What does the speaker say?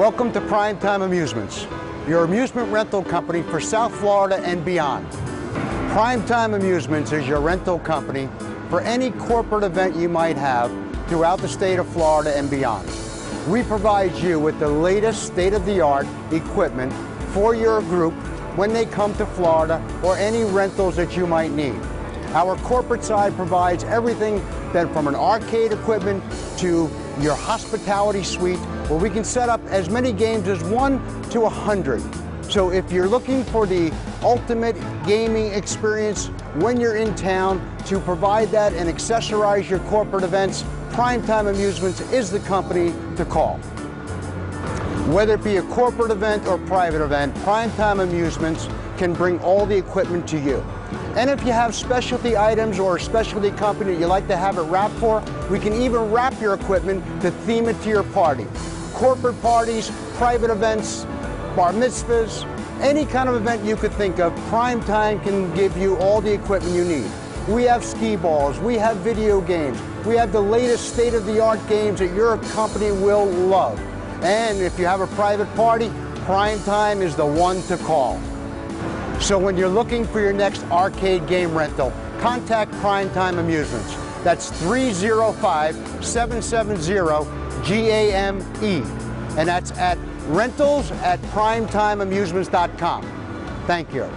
Welcome to Primetime Amusements, your amusement rental company for South Florida and beyond. Primetime Amusements is your rental company for any corporate event you might have throughout the state of Florida and beyond. We provide you with the latest state-of-the-art equipment for your group when they come to Florida or any rentals that you might need. Our corporate side provides everything from an arcade equipment to your hospitality suite where we can set up as many games as one to a hundred. So if you're looking for the ultimate gaming experience when you're in town to provide that and accessorize your corporate events, Primetime Amusements is the company to call. Whether it be a corporate event or private event, Primetime Amusements can bring all the equipment to you. And if you have specialty items or a specialty company you like to have it wrapped for, we can even wrap your equipment to theme it to your party corporate parties, private events, bar mitzvahs, any kind of event you could think of, Prime Time can give you all the equipment you need. We have skee balls, we have video games, we have the latest state-of-the-art games that your company will love. And if you have a private party, Prime Time is the one to call. So when you're looking for your next arcade game rental, contact Primetime Amusements. That's 305 770 G-A-M-E. And that's at rentals at primetimeamusements.com. Thank you.